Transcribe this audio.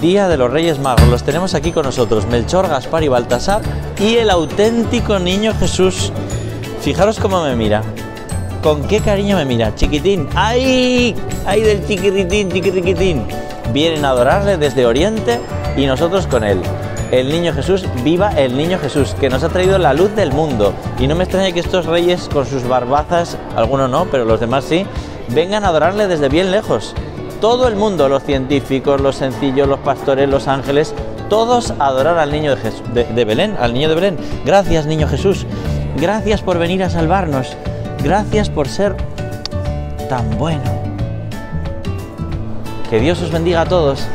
de los Reyes Magos. Los tenemos aquí con nosotros, Melchor, Gaspar y Baltasar y el auténtico niño Jesús. Fijaros cómo me mira. Con qué cariño me mira. Chiquitín. ¡Ay! ¡Ay del chiquiritín, chiquiriquitín! Vienen a adorarle desde Oriente y nosotros con él. El niño Jesús, viva el niño Jesús, que nos ha traído la luz del mundo. Y no me extraña que estos reyes con sus barbazas, algunos no, pero los demás sí, vengan a adorarle desde bien lejos. Todo el mundo, los científicos, los sencillos, los pastores, los ángeles, todos adorar al niño de, de, de Belén, al niño de Belén. Gracias, niño Jesús. Gracias por venir a salvarnos. Gracias por ser tan bueno. Que Dios os bendiga a todos.